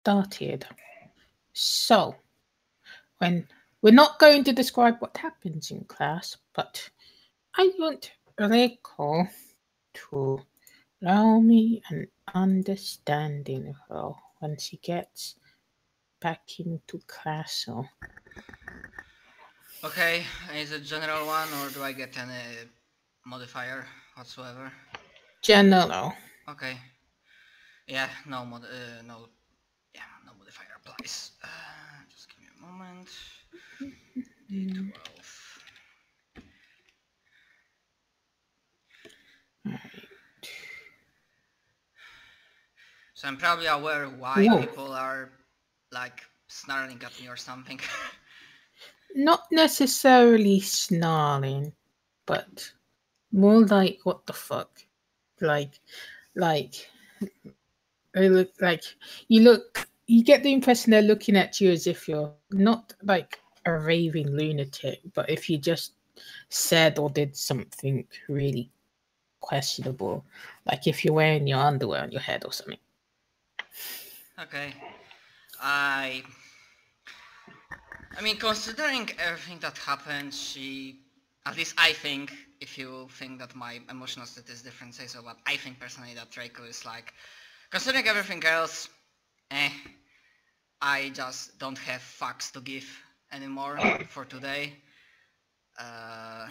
started. So, when we're not going to describe what happens in class, but I want Reiko to allow me an understanding of her when she gets back into class. So, Okay, is it general one or do I get any modifier whatsoever? general. Okay. Yeah, no mod uh, no no applies. Uh, just give me a moment. D12. So I'm probably aware why Whoa. people are like snarling at me or something. Not necessarily snarling, but more like what the fuck, like, like, they look like you look. You get the impression they're looking at you as if you're not like a raving lunatic, but if you just said or did something really questionable, like if you're wearing your underwear on your head or something. Okay. I. I mean, considering everything that happened, she. At least I think, if you think that my emotional state is different, say so, but I think personally that Draco is like. Considering everything else, eh. I just don't have fucks to give anymore for today. Uh,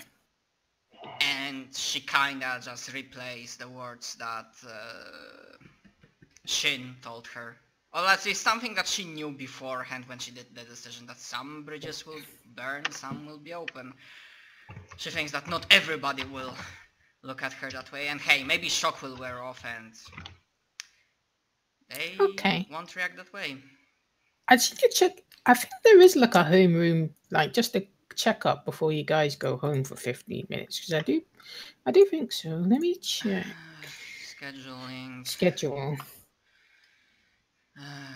and she kinda just replays the words that uh, Shin told her. Or at least something that she knew beforehand when she did the decision that some bridges will burn, some will be open. She thinks that not everybody will look at her that way, and hey, maybe shock will wear off and they Okay. won't react that way. I think you check. I think there is like a homeroom, like just a checkup before you guys go home for fifteen minutes. Because I do, I do think so. Let me check Scheduling. schedule. Uh,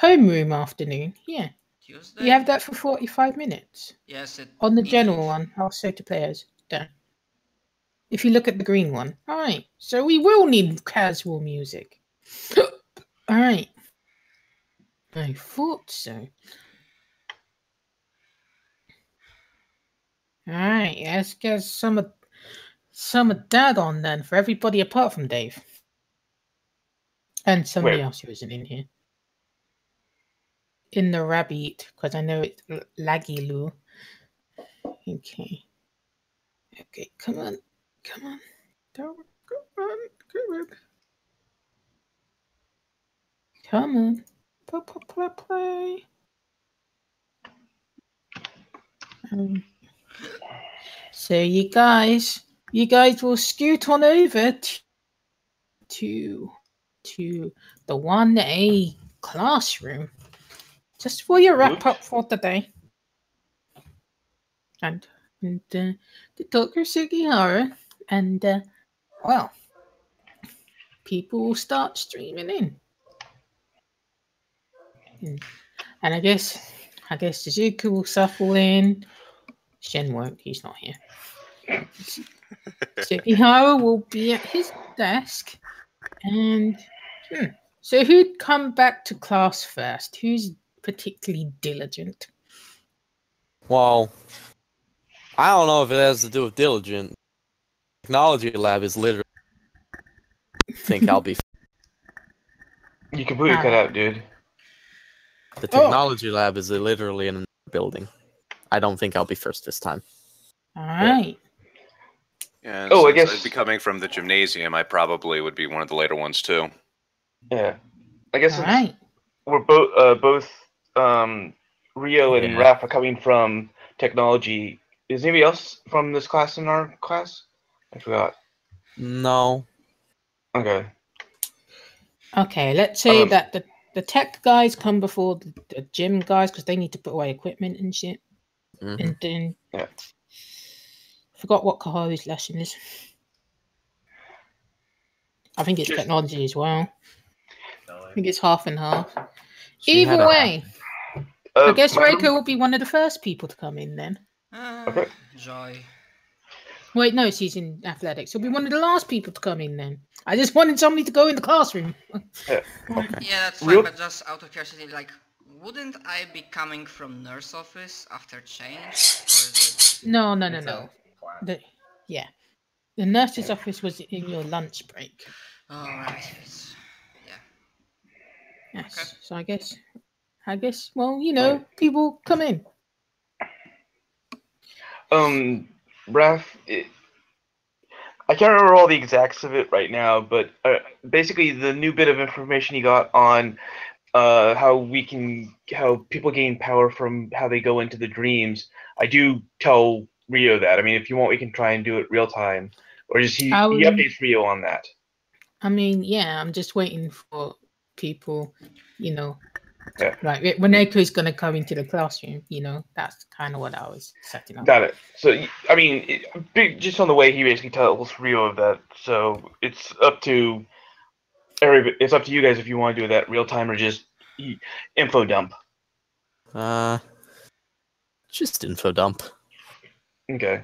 Homeroom afternoon. Yeah, Tuesday? you have that for forty-five minutes Yes, it on the general one. I'll say to players. There. If you look at the green one, all right. So we will need casual music. all right. I thought so. All right, let's get some of some of that on then for everybody apart from Dave and somebody Wait. else who isn't in here. In the rabbit, because I know it's laggy Lou. Okay. Okay, come on, come on, don't come on, come on, come on, play, play. Um, so you guys, you guys will scoot on over to to, to the one A classroom just for your wrap up for the day. And and uh, Dr. Sugihara, and uh, well, people will start streaming in. And, and I guess I guess Suzuki will shuffle in. Shen won't, he's not here. Sugihara will be at his desk. And hmm, so who'd come back to class first? Who's particularly diligent? Well, I don't know if it has to do with diligent. Technology lab is literally. think I'll be. You completely cut out, dude. The Oh. technology lab is literally in a building. I don't think I'll be first this time. All right. Yeah, Oh, I guess- I'd be coming from the gymnasium, I probably would be one of the later ones too. Yeah. I guess All since right. we're both uh, both um, Rio and Yeah. Raph are coming from technology. Is anybody else from this class in our class? I forgot. No. Okay. Okay, let's say Um, that the, the tech guys come before the, the gym guys because they need to put away equipment and shit. Mhm. And then Yeah. forgot what Kaharu's lesson is. I think it's Just- technology as well. I think it's half and half. She had Either a- way, Uh, I guess my- Reiko will be one of the first people to come in then. Uh, Okay. Joy. Wait, no, she's in athletics. She'll be one of the last people to come in then. I just wanted somebody to go in the classroom. Yeah, yeah that's fine, Real- but just out of curiosity, like, wouldn't I be coming from nurse office after change? Or is No, no, no, no. The, yeah. The nurse's office was in your lunch break. it... Alright, it's... Yeah. Yes. Okay. So I guess, I guess, well, you know, Right. people come in. Um, Raph, it, I can't remember all the exacts of it right now, but uh, basically the new bit of information you got on uh, how we can, how people gain power from how they go into the dreams. I do tell Rio that. I mean, if you want, we can try and do it real time, or just he, I he updates Rio on that. I mean, yeah, I'm just waiting for people, you know, Yeah. like when Echo is gonna come into the classroom, you know, that's kind of what I was setting up. Got it. So, I mean, it, just on the way he basically tells Rio of that. So it's up to every. It's up to you guys if you want to do that real time or just info dump. Uh, just info dump. Okay.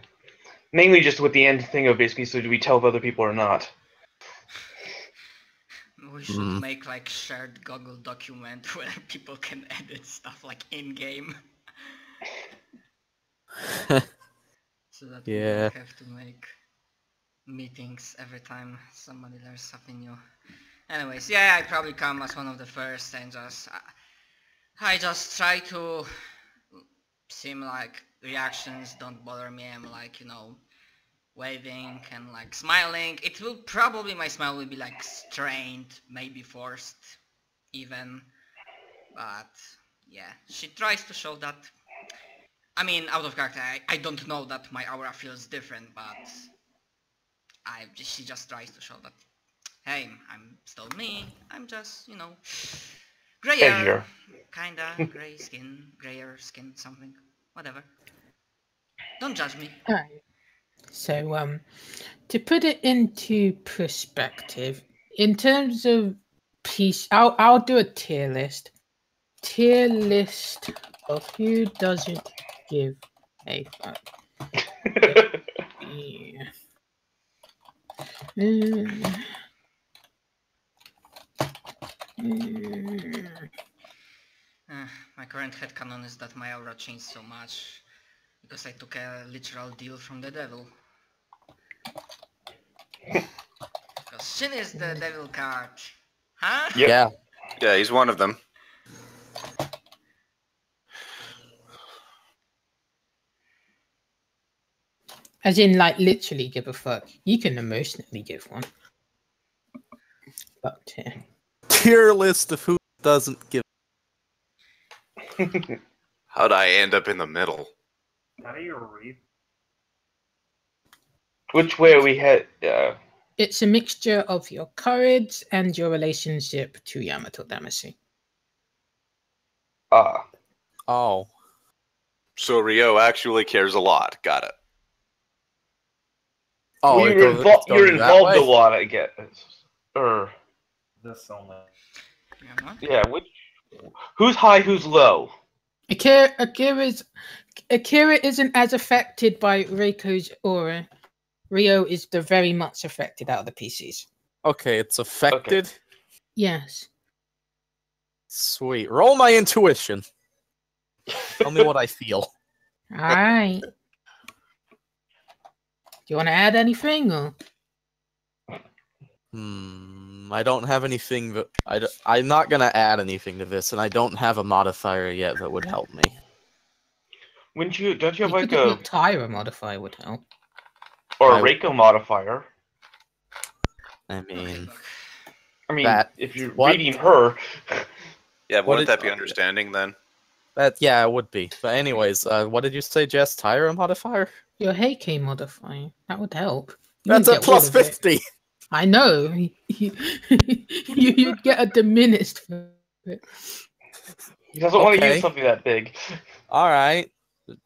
Mainly just with the end thing of basically, so do we tell other people or not? We should Mm. make like shared Google document where people can edit stuff like in game. so that we Yeah. don't have to make meetings every time somebody learns something new. Anyways, yeah, I probably come as one of the first and just I, I just try to seem like reactions don't bother me. I'm like you know waving and like smiling. It will probably my smile will be like strained, maybe forced, even. But yeah, she tries to show that. I mean, out of character, I, I don't know that my aura feels different, but I she just tries to show that. Hey, I'm still me. I'm just you know grayer, Edgier. kinda gray skin, grayer skin, something, whatever. Don't judge me. Alright. So, um, to put it into perspective, in terms of piece, I'll I'll do a tier list. Tier list of who doesn't give a fuck. Yeah. Mm. My current headcanon is that my aura changed so much because I took a literal deal from the devil. Because Shin is the devil card. Huh? Yep. Yeah. Yeah, he's one of them. As in, like, literally give a fuck. You can emotionally give one. But, uh, Tier list of who doesn't give. How'd I end up in the middle? How do you read? Which way are we head? Uh, it's a mixture of your courage and your relationship to Yamato Damacy. ah, Oh. So Rio actually cares a lot. Got it. Oh, well, you're, goes- invol- it's you're involved a lot, I guess. Or This only. Yeah, yeah, which who's high, who's low? Akira, Akira's, Akira isn't as affected by Reiko's aura. Rio is the very much affected out of the PCs. Okay, it's affected. Yes. Sweet. Roll my intuition. Tell me what I feel. All right. Do you want to add anything? Or? Hmm. I don't have anything that I'm not gonna add anything to this, and I don't have a modifier yet that would help me. Wouldn't you? Don't you You have like could a a Tyra modifier would help. Or I- a Reiko modifier? I mean, I mean, That- if you're what? reading her, Yeah, What wouldn't did- that be understanding then? that yeah, it would be. But anyways, uh, what did you say, Jess? Tyra modifier? Your Heike modifier. That would help. You That's a get all plus of it. fifty. I know. you, you'd get a diminished. for he doesn't want to use something that big. All right.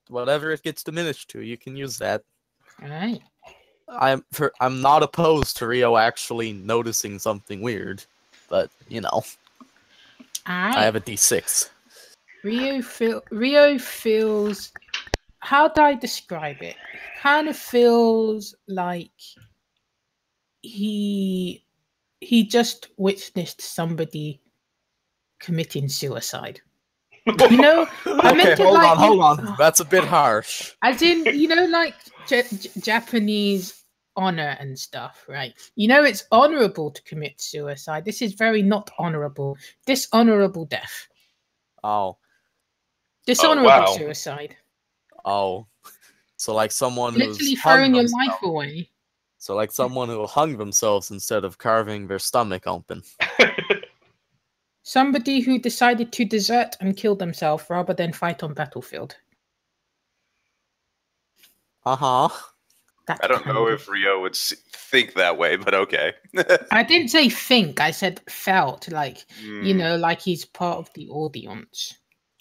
Whatever it gets diminished to, you can use that. All right. I'm for, I'm not opposed to Rio actually noticing something weird, but you know, right. I have a D6. Rio feel Rio feels how do I describe it? Kind of feels like he he just witnessed somebody committing suicide. You know, I okay, meant it hold like on, hold on. That's a bit harsh. As in, you know, like J- J- Japanese honor and stuff, right? You know, it's honorable to commit suicide. This is very not honorable. Dishonorable death. Oh, Dishonorable oh, wow. suicide. oh. So like someone Literally hung throwing your life away. So like someone who hung themselves instead of carving their stomach open. Somebody who decided to desert and kill themselves rather than fight on battlefield. Uh huh. That I don't know of- if Rio would think that way, but okay. I didn't say think. I said felt like you Hmm. know, like he's part of the audience.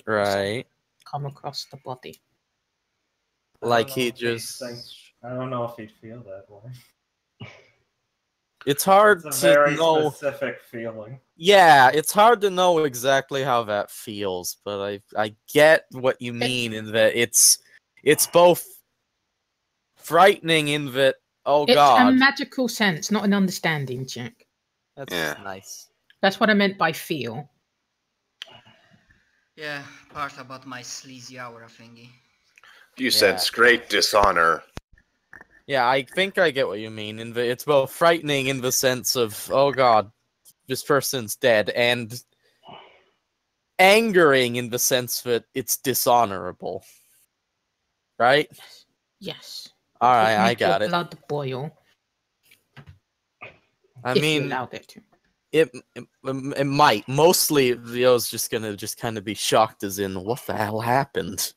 Right. Come across the body. Like he just. think- I don't know if he'd feel that way. It's hard It's a to very know. specific feeling. Yeah, it's hard to know exactly how that feels, but I I get what you mean in that it's it's both frightening in that oh it's a magical sense, not an understanding check. that's Yeah. nice. That's what I meant by feel. Yeah, part about my sleazy aura thingy. You Yeah. sense great dishonor. Yeah, I think I get what you mean. In the, it's both frightening in the sense of, oh god, this person's dead, and angering in the sense that it's dishonorable. Right? Yes. All right, I got it. Blood boil. I mean, it it, it it might. Mostly, Rio's just gonna just kind of be shocked, as in, what the hell happened?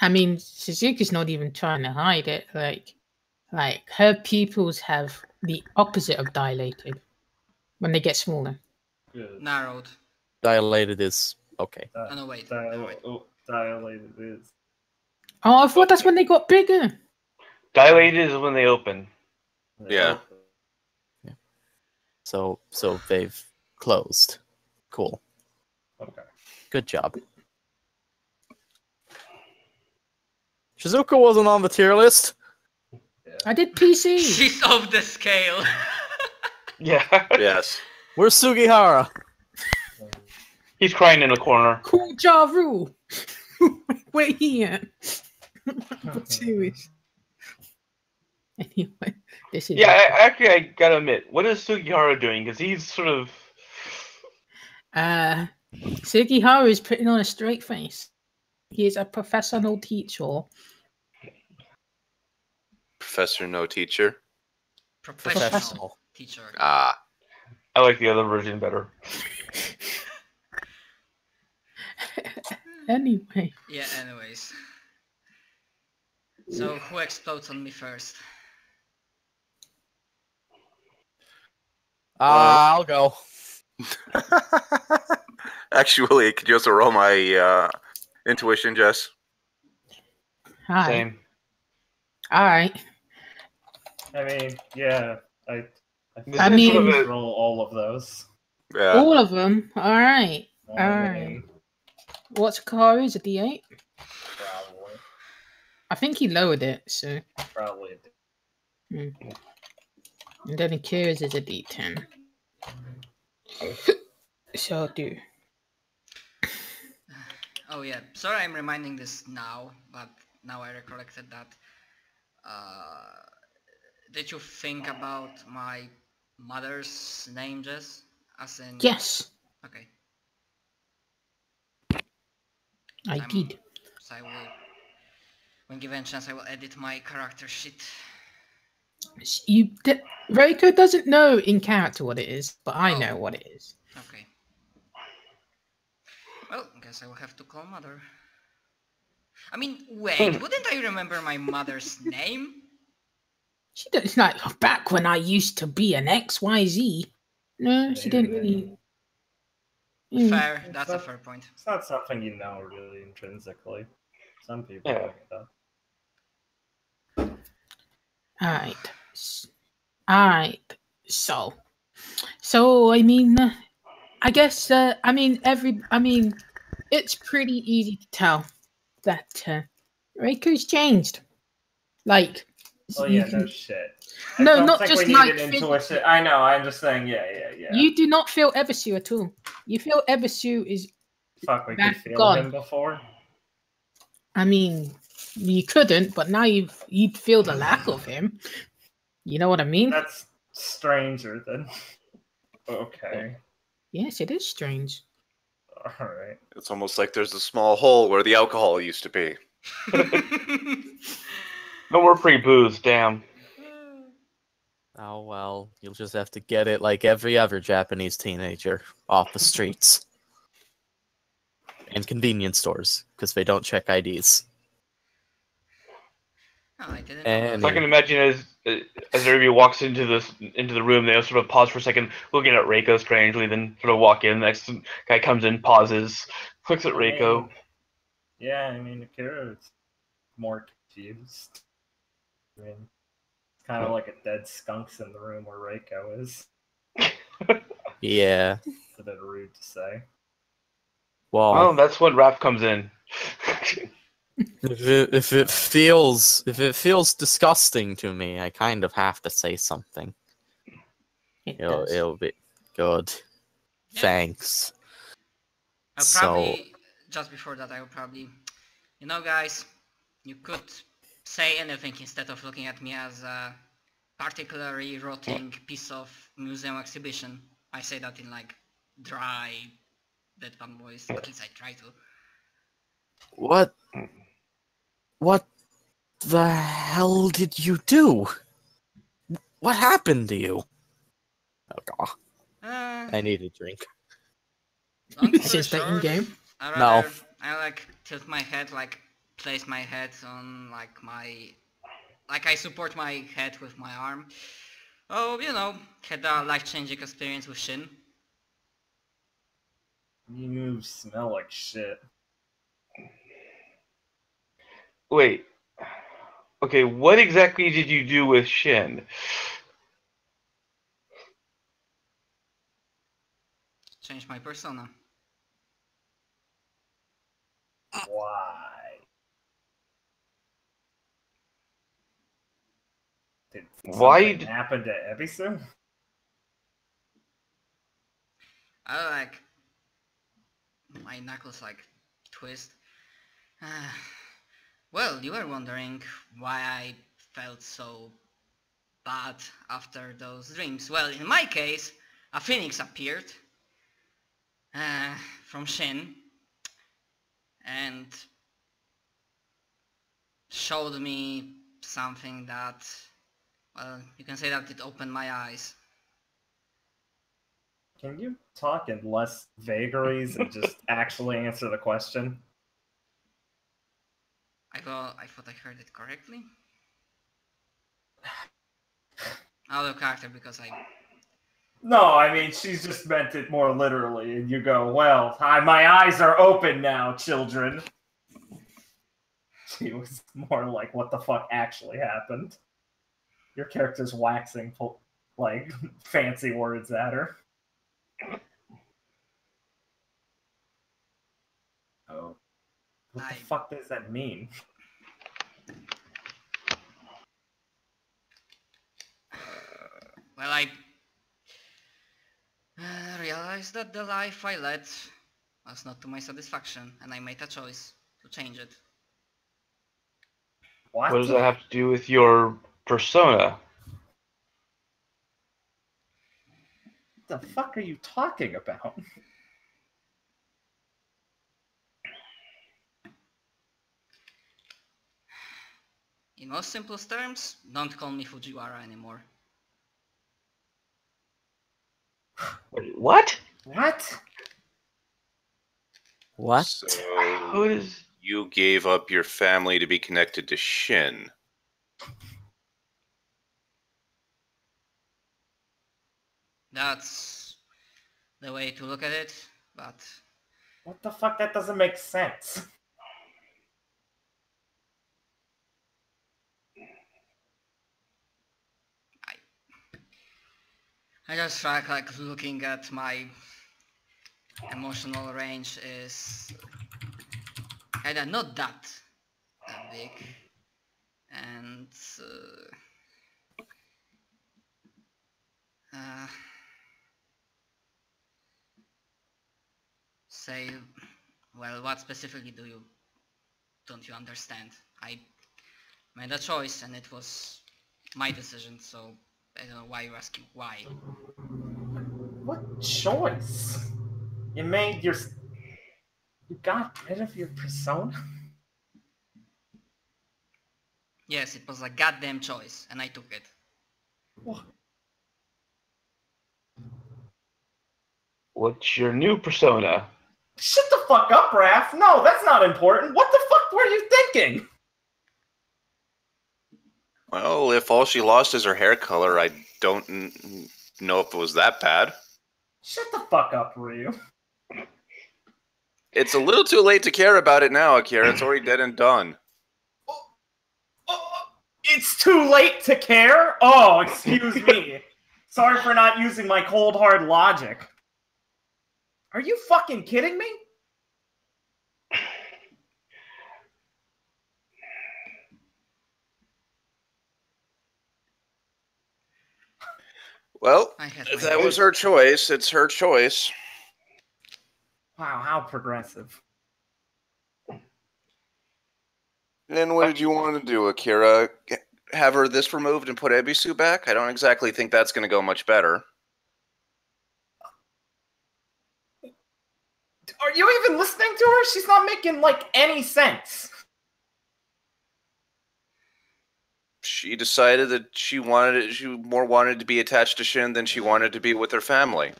I mean, Suzuki's not even trying to hide it. Like, like her pupils have the opposite of dilated when they get smaller. Good. Narrowed. Dilated is okay. Oh no, wait. Dial- no, wait. oh, dilated is. Oh, I thought that's when they got bigger. Dilated is when they open. Yeah. Yeah. So so they've closed. Cool. Okay. Good job. Shizuka wasn't on the tier list. I did PC. She's off the scale. Yeah. Yes. Where's Sugihara? He's crying in a corner. cool Ja Rule. Where he at? Serious. Anyway, this is Yeah, I, actually, I gotta admit, what is Sugihara doing? Because he's sort of. Uh, Sugihara is putting on a straight face. He is a professional teacher. Professor, no teacher. Professional, Professional. Teacher. Ah. I like the other version better. Anyway, Yeah, anyways. So who explodes on me first? Uh, I'll go. Actually, could you also roll my uh, intuition, Jess? hi. Same. All right. I mean, yeah. I. I, think I we mean- just roll all of those. Yeah. All of them. All right. I Alright. mean, What's Karu's a D8? Probably. I think he lowered it, so Probably. and then Akira's is a D10. So I'll do. Oh yeah, sorry I'm reminding this now, but now I recollected that. Uh, did you think about my mother's name, Jess? As in... Yes, Okay, I I'm- did. so I will... When given a chance, I will edit my character sheet. You d- Reiko doesn't know in character what it is, but I Oh. know what it is. Okay. Well, I guess I will have to call mother. I mean, wait, wouldn't I remember my mother's name? She don't, it's like "Oh, back when I used to be an XYZ. No, she didn't really. Mm. Fair, It's that's a not- fair point. It's not something you know really intrinsically. Some people Yeah. like that. Alright. Alright. So. So, I mean, I guess, uh, I mean, every, I mean, it's pretty easy to tell that, uh, Reiko's changed. Like, Oh yeah, can- no shit. I No, don't not just we like need an physically. intuition. I know. I'm just saying. Yeah, yeah, yeah. You do not feel Ebisu at all. You feel Ebisu is. Fuck, we could feel gone. him before. I mean, you couldn't, but now you you'd feel the lack of him. You know what I mean? That's stranger than. Okay. Yes, it is strange. All right. It's almost like there's a small hole where the alcohol used to be. No more free booze, damn. Mm. Oh well, you'll just have to get it like every other Japanese teenager off the streets and convenience stores because they don't check IDs. Oh, I didn't know And- So I can imagine as as everybody walks into this into the room, they'll sort of pause for a second, looking at Reiko strangely, then sort of walk in. Next guy comes in, pauses, looks at Reiko. Yeah, I mean, Akira is more confused. I mean, it's kind of like a dead skunks in the room where Reiko is. Yeah. It's a bit rude to say. Well, Oh, that's when Raph comes in. if it, if it feels if it feels disgusting to me, I kind of have to say something. It It'll, it'll be good. Yeah. Thanks. I'll So- probably just before that I will probably you know guys, you could say anything instead of looking at me as a particularly rotting piece of museum exhibition. I say that in like dry deadpan voice, at least I try to. What? What the hell did you do? What happened to you? Oh god, Uh, I need a drink. Is story that in game? I No. I like tilt my head, like place my head on like my, like I support my head with my arm. Oh, you know, had a life-changing experience with Shin. You smell like shit. Wait. Okay, what exactly did you do with Shin? Change my persona. Why? Did Why something d- happen to Ebisu? I like my knuckles like twist. Ah, well, you were wondering why I felt so bad after those dreams. Well, in my case, a phoenix appeared uh, from Shin and showed me something that, well, you can say that it opened my eyes. Can you talk in less vagaries and just actually answer the question? I thought I thought I heard it correctly. Out of character because I No, I mean she's just meant it more literally, and you go, "Well, I, my eyes are open now, children." She was more like, "What the fuck actually happened?" Your character's waxing po- like fancy words at her. Oh, what I- the fuck does that mean? well I uh, realized that the life I led was not to my satisfaction, and I made a choice to change it. What? What does that have to do with your persona? What the fuck are you talking about? In most simplest terms, don't call me Fujiwara anymore. Wait, what? What? What? Who So is? you gave up your family to be connected to Shin. That's the way to look at it, but What the fuck? That doesn't make sense. I just felt like looking at my emotional range is kinda not that um, big, and uh, uh, say, well, what specifically do you don't you understand? I made a choice, and it was my decision. So I don't know why you're asking why. What choice? You made your. You got rid of your persona? Yes, it was a goddamn choice, and I took it. What? What's your new persona? Shut the fuck up, Raph! No, that's not important. What the fuck were you thinking? Well, if all she lost is her hair color, I don't know if it was that bad. Shut the fuck up, Ryu. It's a little too late to care about it now, Akira. It's already dead and done. Oh, oh, oh it's too late to care? Oh, excuse me. Sorry for not using my cold hard logic. Are you fucking kidding me? Well, if my that was her choice, it's her choice. Wow, how progressive. Then what did you want to do, Akira? Have her this removed and put Ebisu back? I don't exactly think that's going to go much better. Are you even listening to her? She's not making like any sense. She decided that she wanted it, she more wanted to be attached to Shin than she wanted to be with her family.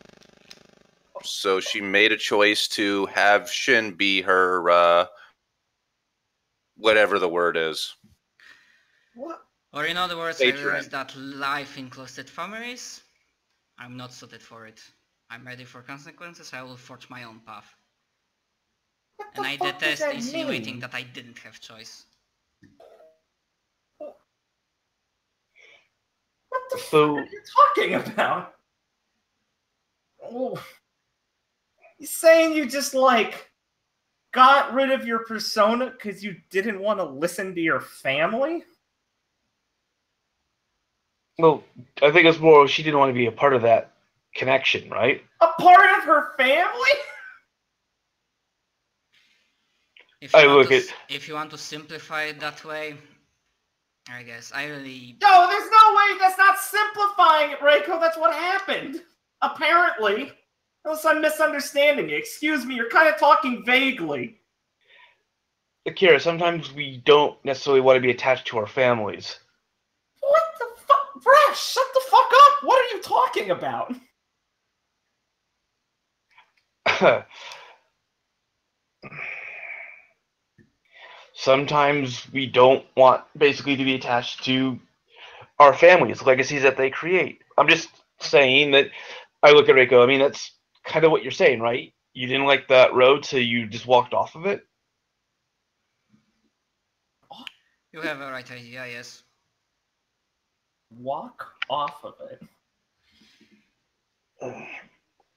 So she made a choice to have Shin be her uh whatever the word is. What? Or in other words, I realized that life in closeted families, I'm not suited for it. I'm ready for consequences, I will forge my own path. What And I detest that insinuating mean? that I didn't have choice. What the So- fuck are you talking about? Oh. You saying you just like got rid of your persona because you didn't want to listen to your family? Well, I think it's more she didn't want to be a part of that connection, right? A part of her family? If you, I want look to, at- if you want to simplify it that way, I guess I really No, there's no way. That's not simplifying it, Reiko. That's what happened. Apparently. Unless I'm misunderstanding you. Excuse me, you're kind of talking vaguely. Akira, sometimes we don't necessarily want to be attached to our families. What the fuck? Brash, shut the fuck up! What are you talking about? sometimes we don't want basically to be attached to our families, legacies that they create. I'm just saying that I look at Reiko, I mean, that's kind of what you're saying, right? You didn't like that road, so you just walked off of it? you have a right idea, yes. Walk off of it.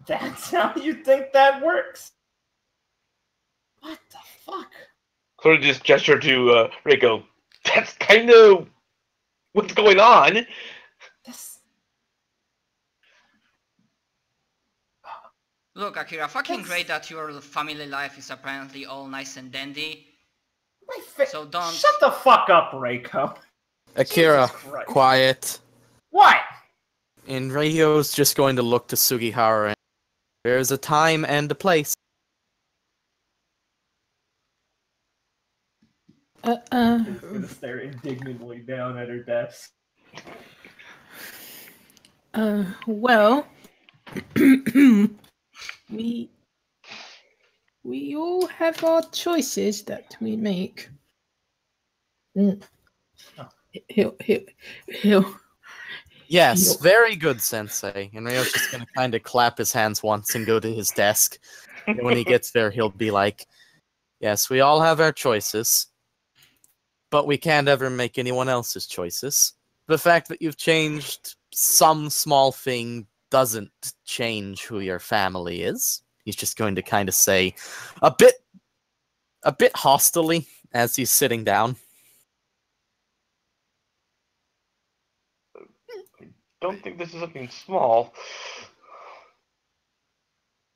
That's how you think that works? What the fuck? Sort of just gesture to uh, Reiko. That's kind of what's going on. This. Look, Akira, fucking That's- great that your family life is apparently all nice and dandy. My fa- So don't- Shut the fuck up, Reiko. Akira, quiet. What? And Ryo's just going to look to Sugihara. and- There's a time and a place. Uh, uh, She's gonna stare indignantly down at her desk. uh, well, we we all have our choices that we make. Mm. Oh. He'll, he'll, he'll, Yes, Yo- very good, Sensei. And Ryo's just going to kind of clap his hands once and go to his desk. And when he gets there, he'll be like, Yes, we all have our choices, but we can't ever make anyone else's choices. The fact that you've changed some small thing doesn't change who your family is. He's just going to kind of say a bit a bit hostily as he's sitting down. I don't think this is something small.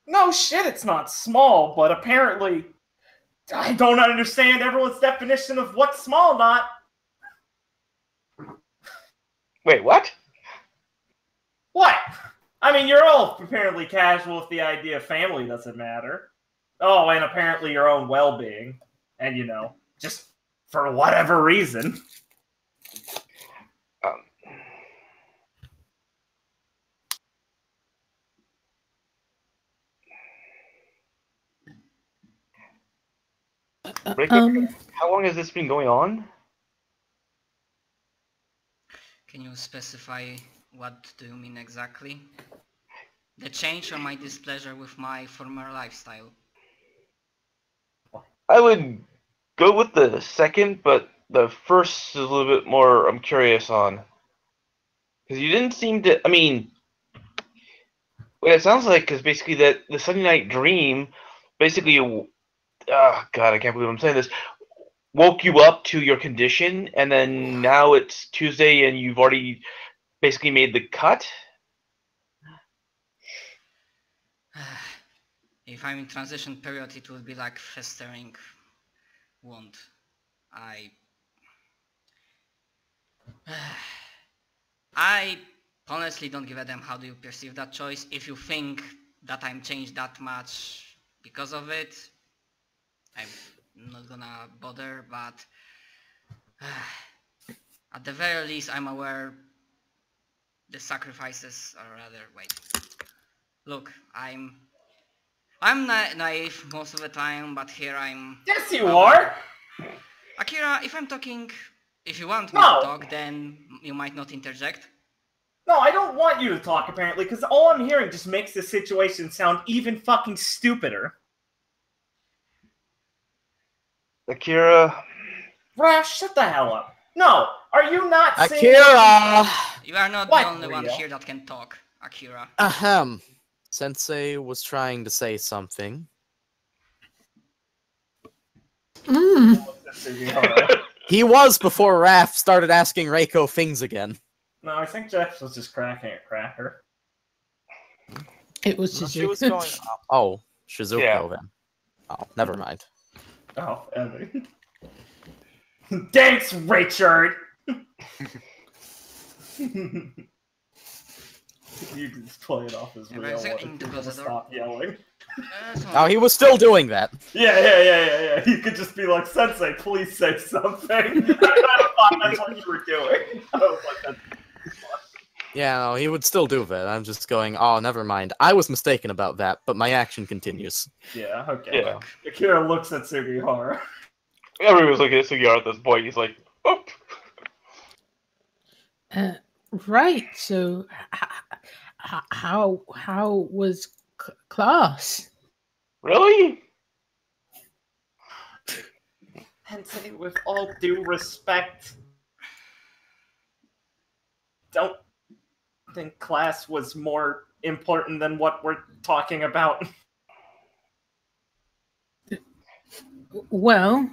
No shit, it's not small, but apparently I don't understand everyone's definition of what's small not. Wait, what? What? I mean, you're all apparently casual with the idea of family doesn't matter. Oh, and apparently your own well being. And, you know, just for whatever reason. Rick, um, how long has this been going on? Can you specify what do you mean exactly? The change or my displeasure with my former lifestyle? I would go with the second, but the first is a little bit more. I'm curious on because you didn't seem to. I mean, what it sounds like is basically that the Sunday night dream, basically, oh God, I can't believe I'm saying this, woke you up to your condition, and then now it's Tuesday and you've already basically made the cut. if I'm in transition period, it will be like festering wound. I... I honestly don't give a damn how do you perceive that choice. If you think that I'm changed that much because of it, I'm not gonna bother, but at the very least I'm aware the sacrifices are rather wait. Look, I'm I'm na- naive most of the time, but here I'm Yes, you Well, are! Akira, if I'm talking if you want me No. to talk, then you might not interject. No, I don't want you to talk, apparently, because all I'm hearing just makes the situation sound even fucking stupider. Akira, Raph, shut the hell up. No, are you not seeing- Akira! You are not What, the only one here that can talk, Akira. Ahem. Sensei was trying to say something. mm, He was before Raph started asking Reiko things again. No, I think Jeff was just cracking a cracker. it was just She was going. Oh, Shizuko Yeah. then. Oh, never mind. Oh, Evan. Thanks, Richard! you can just play it off as Yeah, real. but it's one in if the wanna. Stop yelling. Oh, he was still doing that. Yeah, yeah, yeah, yeah, yeah. You could just be like, Sensei, please say something. I thought that's what you were doing. I was like, that's Yeah, no, he would still do that. I'm just going, oh, never mind. I was mistaken about that, but my action continues. Yeah, okay. Yeah. Akira looks at Sugihara. everyone's looking at Sugihara at this point. He's like, oh. Uh, right. So, h- h- how how was c- class? Really? Sensei, with all due respect, don't think class was more important than what we're talking about. Well,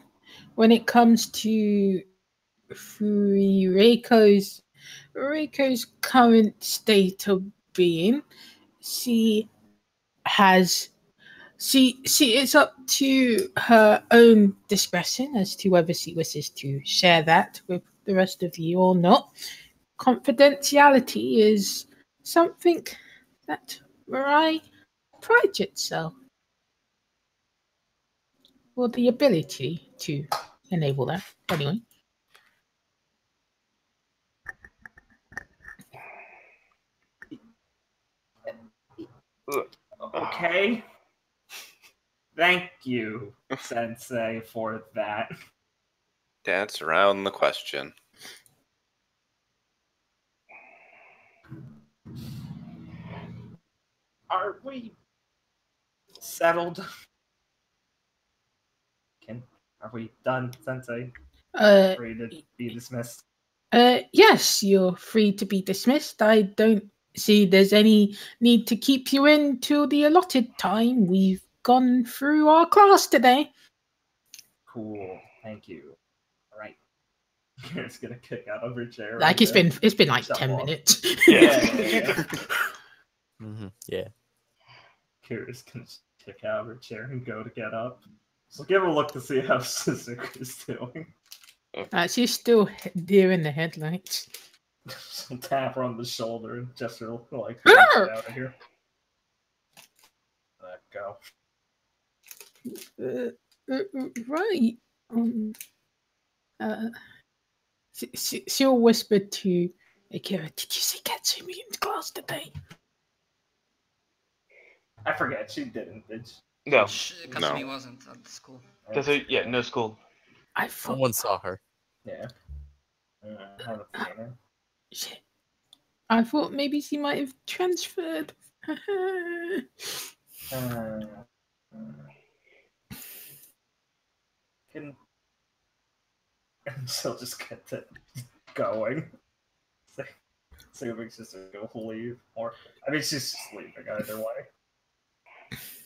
when it comes to Reiko's Reiko's current state of being, she has she she it's up to her own discretion as to whether she wishes to share that with the rest of you or not. Confidentiality is something that Mirai prides itself or the ability to enable that. Anyway, Okay? Thank you, Sensei, for that. Dance around the question. Are we settled? Can are we done, Sensei? uh, Free to be dismissed. uh, yes, you're free to be dismissed. I don't see there's any need to keep you in till the allotted time. We've gone through our class today. Cool. Thank you. All right. Kira's gonna kick out of her chair. Like and it's then- been it's been like Jump ten off. minutes. Yeah, yeah, yeah. hmm Yeah. Kira's gonna kick out of her chair and go to get up. So give a look to see how Suzuka's doing. Uh, she's still he- deer in the headlights. She'll tap her on the shoulder and gesture like get out of here. Let go. Uh, uh, uh, right. Um, uh, she, she, she'll whisper to Akira, Did you see Katsumi in class today? I forget she didn't. Did she? No, Sh- No. Katsumi wasn't at school. that's a yeah, no school. I thought. Someone saw her. Yeah. Uh, I haven't seen her. Shit. I thought maybe she might have transferred. Uh, can and she'll just get to going. So, assuming she's just gonna leave, or I mean, she's just leaving either way.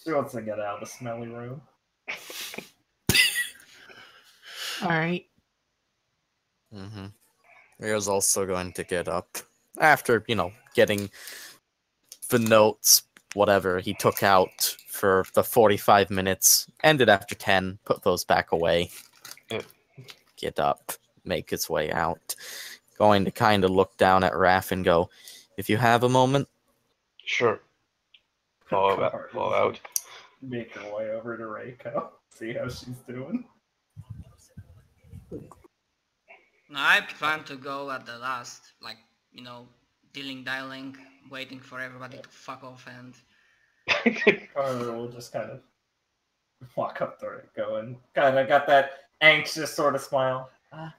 She wants to get out of the smelly room. All right. Mm-hmm. Rio's also going to get up after, you know, getting the notes, whatever he took out for the 45 minutes, ended after 10, put those back away, Yep. get up, make his way out. Going to kind of look down at Raph and go, if you have a moment, Sure. Fall Card. out. Out. Make her way over to Reiko. See how she's doing. No, I plan to go at the last, like, you know, dealing, dialing, waiting for everybody to fuck off and we'll just kind of walk up to Reiko and kind of got that anxious sort of smile. Uh,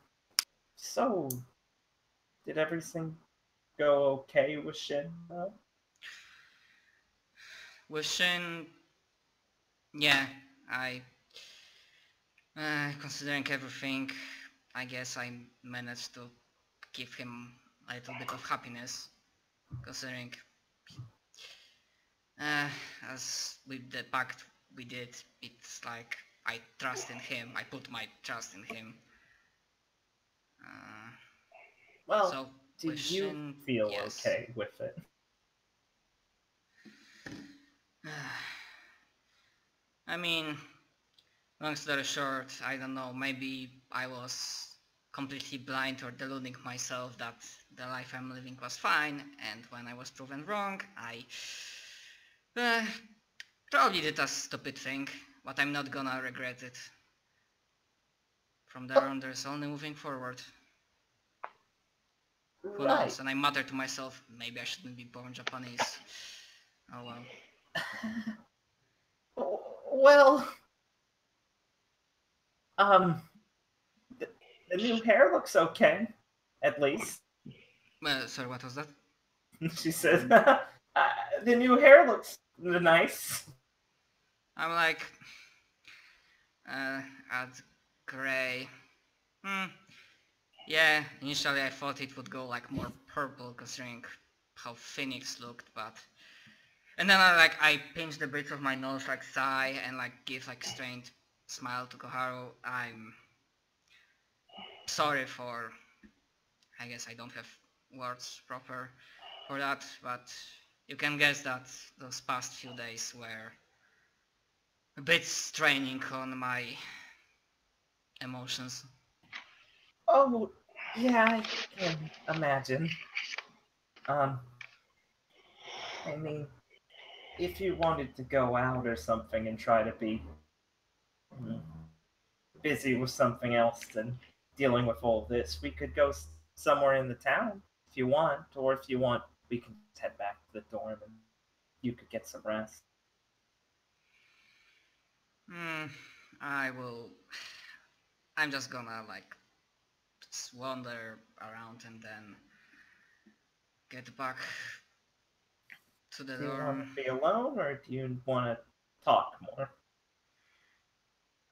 so, did everything go okay with Shin? though? With Shin, yeah, I, uh, considering everything, I guess I managed to give him a little bit of happiness, considering, uh, as with the pact we did, it's like I trust in him, I put my trust in him. Uh, Well, so, did you feel yes. okay with it? I mean, long story short, I don't know, maybe I was completely blind or deluding myself that the life I'm living was fine, and when I was proven wrong, I uh, probably did a stupid thing, but I'm not gonna regret it. From there on, there's only moving forward. Who Right. knows? And I mutter to myself, maybe I shouldn't be born Japanese. Oh well. Well, um, the, the new hair looks okay, at least. Uh, sorry, what was that? She says, uh, "The new hair looks nice." I'm like, uh, add gray. Hmm. Yeah, initially I thought it would go like more purple considering how Phoenix looked, but... And then I like, I pinch the bridge of my nose like sigh and like give like strange smile to Koharu. I'm sorry for... I guess I don't have words proper for that, but you can guess that those past few days were a bit straining on my emotions. Oh, yeah, I can imagine. Um, I mean, if you wanted to go out or something and try to be busy with something else than dealing with all this, we could go somewhere in the town if you want, or if you want, we can head back to the dorm and you could get some rest. Hmm, I will. I'm just gonna like wander around and then get back Do you want to be alone, or do you want to talk more?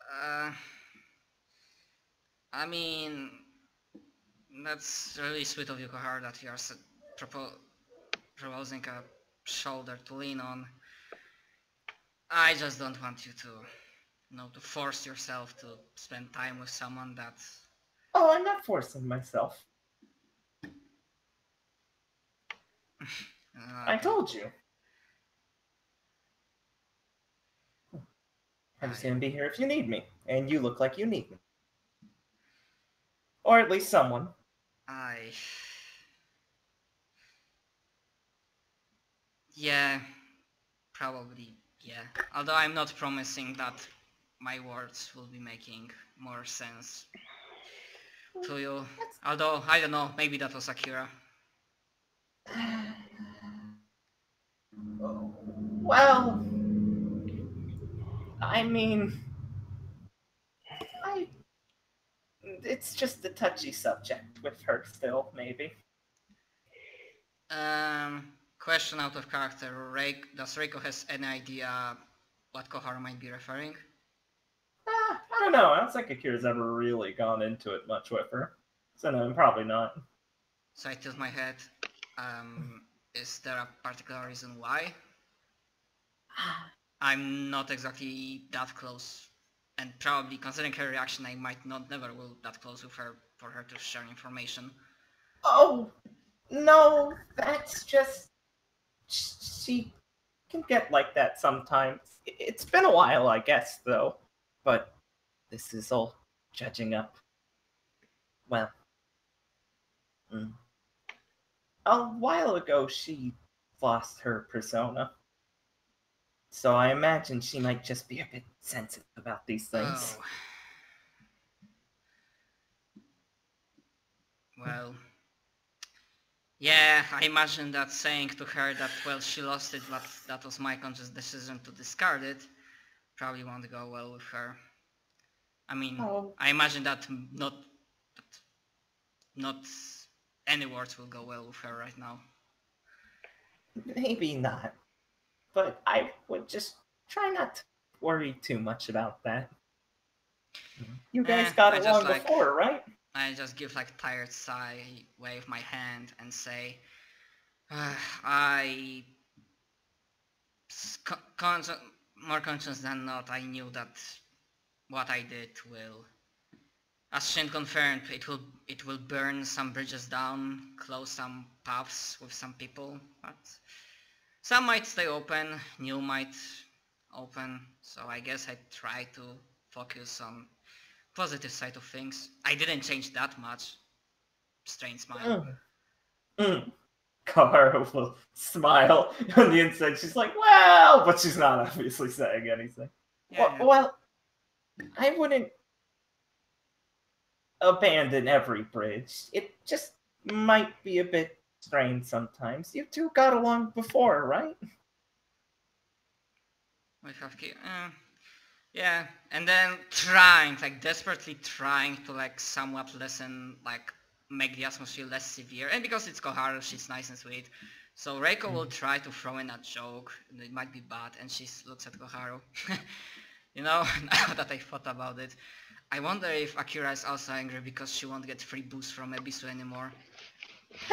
Uh, I mean, that's really sweet of you, Kohar, that you are propo- proposing a shoulder to lean on. I just don't want you to, you know, to force yourself to spend time with someone that Oh, I'm not forcing myself. Uh, I told you. I'm just gonna be here if you need me, and you look like you need me, or at least someone. I. Yeah, probably, yeah. Although I'm not promising that my words will be making more sense to you. Although, I don't know, maybe that was Akira. Well, I mean, I. It's just a touchy subject with her still, maybe. Um, question out of character. Reik, does Reiko has any idea what Koharu might be referring? Ah, I don't know. I don't think Akira's ever really gone into it much with her. So no, probably not. So I tilt my head. Um, is there a particular reason why? I'm not exactly that close, and probably considering her reaction, I might not never will that close with her for her to share information. Oh, no, that's just. She can get like that sometimes. It's been a while, I guess, though. But this is all judging up. Well. mm. A while ago, she lost her persona. So I imagine she might just be a bit sensitive about these things. Oh. Well, yeah, I imagine that saying to her that, well, she lost it, but that was my conscious decision to discard it, probably won't go well with her. I mean, Oh. I imagine that not, not any words will go well with her right now. Maybe not. But I would just try not to worry too much about that. You guys Eh, got I just along like- before, right? I just give like tired sigh, wave my hand, and say, "Uh, I con- more conscious than not. I knew that what I did will, as Shin confirmed, it will it will burn some bridges down, close some paths with some people, but some might stay open, new might open. So I guess I try to focus on positive side of things. I didn't change that much. Strange smile. Mm. Kara will smile on the inside. She's like, well, but she's not obviously saying anything. Yeah, Well, well, I wouldn't abandon every bridge. It just might be a bit strained sometimes. You two got along before, right? we have uh, yeah, and then trying, like desperately trying to like somewhat lessen, like make the atmosphere less severe. And because it's Koharu, she's nice and sweet. So Reiko will try to throw in a joke. and It might be bad, and she looks at Koharu. you know, now that I thought about it, I wonder if Akira is also angry because she won't get free boost from Ebisu anymore.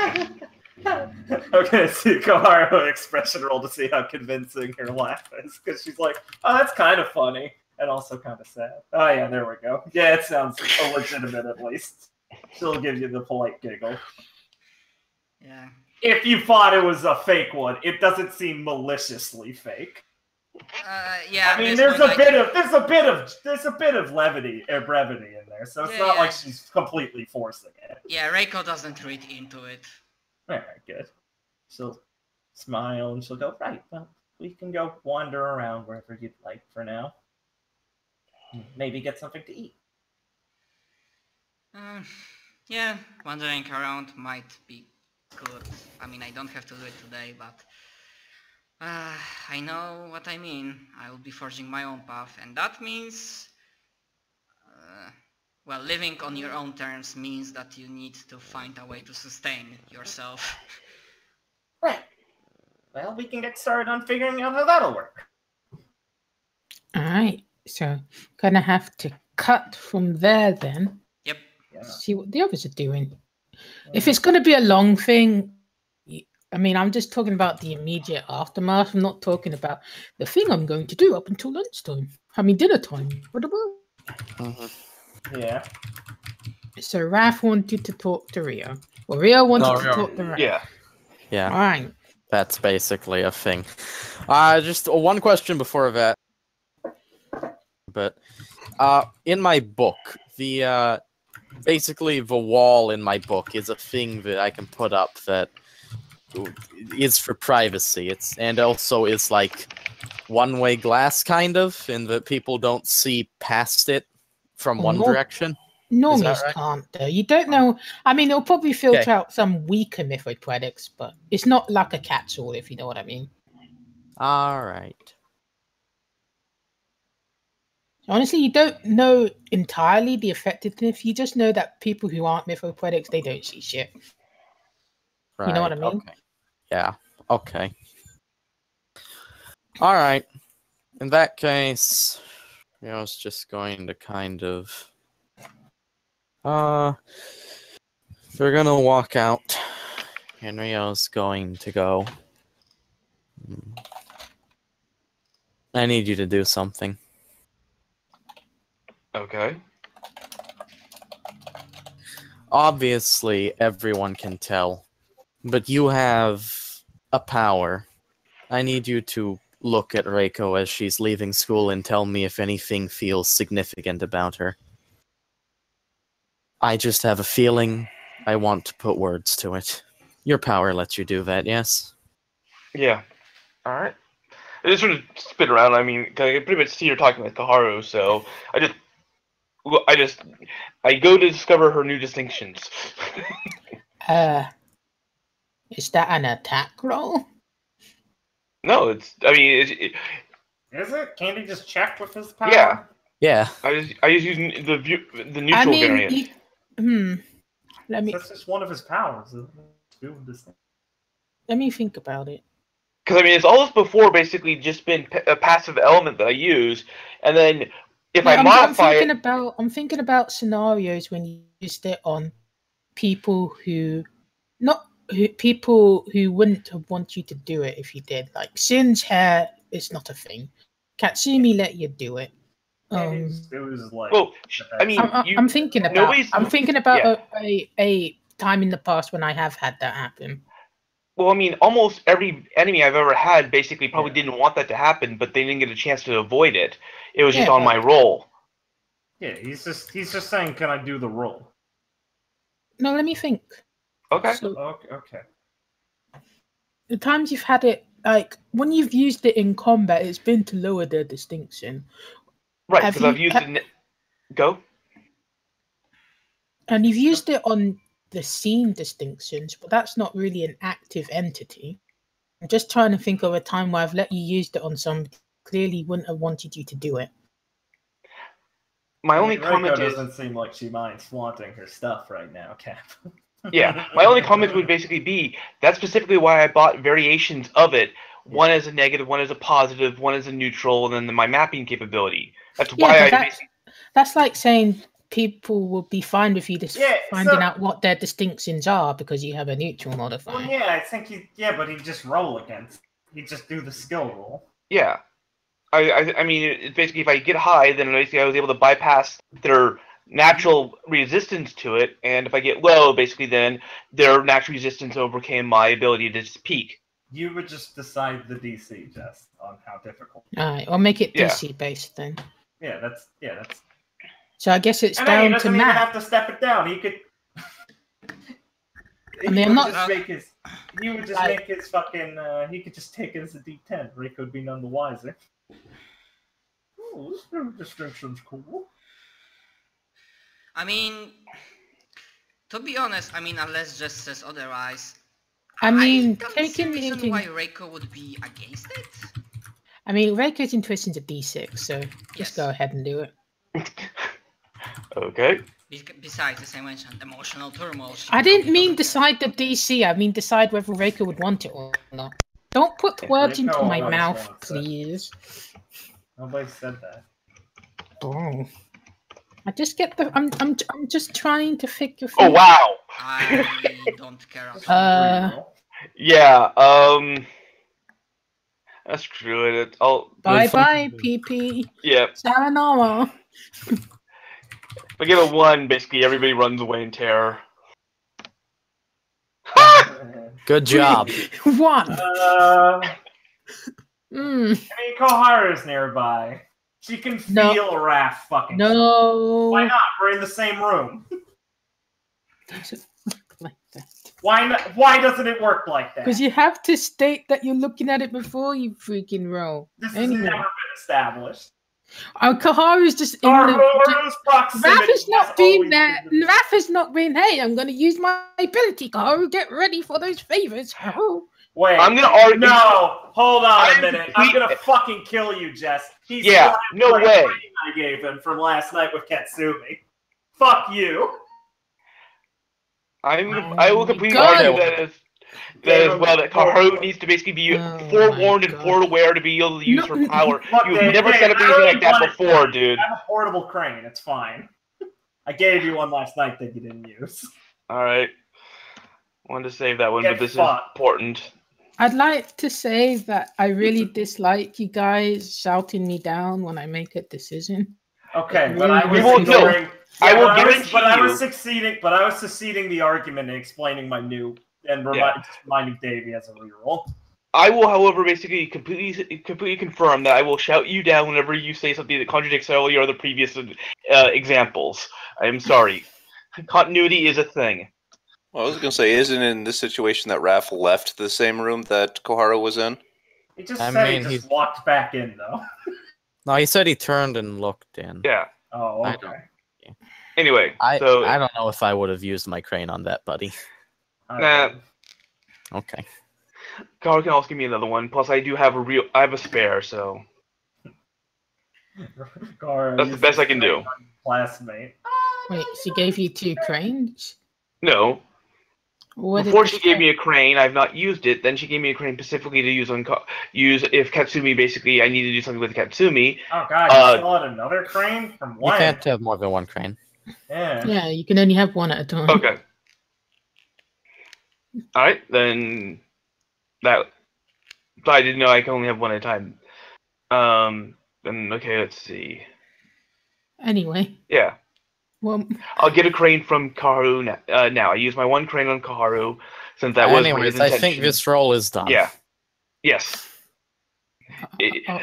I'm gonna see Koharu expression roll to see how convincing her laugh is, because she's like, "Oh, that's kind of funny and also kind of sad." Oh yeah, there we go. Yeah, it sounds legitimate at least. She'll give you the polite giggle. Yeah. If you thought it was a fake one, it doesn't seem maliciously fake. Uh, yeah. I mean, there's a like- bit of there's a bit of there's a bit of levity or brevity in there, so it's Yeah, not yeah. like she's completely forcing it. Yeah, Reiko doesn't read into it. All right, good. She'll smile and she'll go, right, well, we can go wander around wherever you'd like for now. Maybe get something to eat. Um, yeah, wandering around might be good. I mean, I don't have to do it today, but uh, I know what I mean. I will be forging my own path, and that means, uh, well, living on your own terms means that you need to find a way to sustain yourself. Right. Well, we can get started on figuring out how that'll work. All right. So, gonna have to cut from there then. Yep. Yeah. See what the others are doing. If it's gonna be a long thing, y- I mean, I'm just talking about the immediate aftermath. I'm not talking about the thing I'm going to do up until lunchtime. I mean, dinner time. What about? Yeah. So Raph wanted to talk to Rio. Or Rio wanted No, to Rio. talk to Raph. Yeah. Yeah. All right. That's basically a thing. Uh, just one question before that. But uh, in my book, the uh, basically the wall in my book is a thing that I can put up that is for privacy. It's and also is like one-way glass kind of, in that people don't see past it from one direction. Normies right? can't though. You don't know. I mean, it'll probably filter Okay. out some weaker mythopoetics, but it's not like a catch-all, if you know what I mean. All right. Honestly, you don't know entirely the effectiveness. You just know that people who aren't mythopoetics, they don't see shit. You know what I mean? Okay. Yeah. Okay. All right. In that case, I was just going to kind of. Uh, we're gonna walk out. And Rio's going to go. I need you to do something. Okay. Obviously, everyone can tell, but you have a power. I need you to look at Reiko as she's leaving school and tell me if anything feels significant about her. I just have a feeling I want to put words to it. Your power lets you do that, yes? Yeah. All right. I just sort of spin around. I mean, I pretty much see her talking like Koharu, so I just, I just, I go to discover her new distinctions. Uh, is that an attack roll? no, it's. I mean, it, it, Is it? Can't he just check with his power? Yeah. Yeah. I just, I just use the view, the neutral I mean, variant. you- hmm. Let me That's just one of his powers. isn't it? This thing. let me think about it. Because I mean, it's always before basically just been p- a passive element that I use, and then if I Yeah, I'm, I'm thinking it, about I'm thinking about scenarios when you used it on people who not who, people who wouldn't have want you to do it if you did. Like Sin's hair is not a thing. Katsumi let you do it. It Um, was- it was like. well, I mean, I'm, I'm- you, I'm thinking about I'm thinking about yeah. a, a, a time in the past when I have had that happen. well, I mean, almost every enemy I've ever had basically probably Yeah. didn't want that to happen, but they didn't get a chance to avoid it. It was just Yeah, on my roll. Yeah, he's just he's just saying, can I do the roll? No, let me think. Okay. So Okay. okay. the times you've had it like when you've used it in combat, it's been to lower their distinction. Right, because I've used ha- it. in- Go. And you've used it on the scene distinctions, but that's not really an active entity. I'm just trying to think of a time where I've let you use it on somebody clearly wouldn't have wanted you to do it. My only Reiko comment is, doesn't seem like she minds flaunting her stuff right now, Cap. yeah, my only comment would basically be that's specifically why I bought variations of it. One as a negative, one as a positive, one as a neutral, and then my mapping capability. That's Yeah, why but I. that's, that's like saying people will be fine with you just Yeah, finding so- out what their distinctions are because you have a neutral modifier. Well, yeah, I think he. Yeah, but he'd just roll against. He'd just do the skill roll. Yeah. I, I, I mean, basically, if I get high, then basically I was able to bypass their natural resistance to it, and if I get low, basically then their natural resistance overcame my ability to just peak. You would just decide the DC, Jess, on how difficult. Alright, I'll make it Yeah. DC based then. Yeah, that's yeah, that's. So I guess it's And then he down to doesn't even Matt. have to step it down. He could. he I mean, I'm would not- just make his. He would just I- make his fucking. Uh, he could just take it as a D10. Rick would be none the wiser. Oh, this new distinction's cool. I mean, to be honest, I mean, unless Jess says otherwise, I mean, don't see a taking reason into why Reiko would be against it. I mean, Reiko's intuition's a D6, so just Yes. go ahead and do it. Okay. Be- Besides, as I mentioned, emotional turmoil. I didn't mean decide the DC. I mean decide whether Reiko would want it or not. Don't put Yeah, words Reiko into my mouth, please. Nobody said that. Oh. I just get the. I'm. I'm. I'm just trying to figure. Oh wow. I don't care. Just Uh. Yeah. Um. That's true. It. I'll. Bye bye, fucking- PP. Yeah. Sayonara. If I get a one, basically everybody runs away in terror. Good job. One. uh, Mm, I mean, Koharu's nearby. She can No. feel Raph fucking. no. Why not? We're in the same room. Doesn't work like that. Why not? Why doesn't it work like that? Because you have to state that you're looking at it before you freaking roll. This has Anyway. never been established. Oh, Koharu's just in the. Raph has has not been there. Raph has not been. Hey, I'm going to use my ability, Koharu. Get ready for those favors. Oh. Wait. I'm gonna argue. No, hold on I'm a minute. I'm gonna fucking kill you, Jess. He's Yeah, no way. I gave him from last night with Katsumi. Fuck you. I'm, Oh I will my completely God. argue that as, that as well that Koharu needs to basically be Oh forewarned and God. foreaware to be able to use No, her power. You've Dave, never Dave, set up anything already like that wanted before, to- dude. I have a portable crane. It's fine. I gave you one last night that you didn't use. All right. Wanted to save that one, Get but this fucked. is important. I'd like to say that I really dislike you guys shouting me down when I make a decision. Okay, but I was won't know. ignoring. I will but I was, but I was succeeding. But I was succeeding the argument and explaining my new and remi- Yeah. reminding Davey as a reroll. I will, however, basically completely completely confirm that I will shout you down whenever you say something that contradicts all your other previous uh, examples. I am sorry. Continuity is a thing. Well, I was gonna say, isn't in this situation that Raph left the same room that Koharu was in? He just I said mean, he he- just walked back in though. No, he said he turned and looked in. Yeah. Oh, I okay. Anyway, I so I don't know if I would have used my crane on that, buddy. Nah. Okay. Carl can also give me another one. Plus, I do have a real. I have a spare, so Gar, That's the best I can do. Classmate. Wait, she gave you two cranes? no. What Before the she gave me a crane, I've not used it. Then she gave me a crane specifically to use on Ka- use if Katsumi basically I need to do something with Katsumi. Oh god, you Uh, still had another crane from one. You when? can't have more than one crane. Yeah. Yeah, you can only have one at a time. Okay. All right, then that. But I didn't know I can only have one at a time. Um. Then okay, let's see. Anyway, Yeah, well, I'll get a crane from Koharu now. Uh, now I use my one crane on Koharu since that was Anyways, I think this roll is done. Yeah. Yes. It- oh,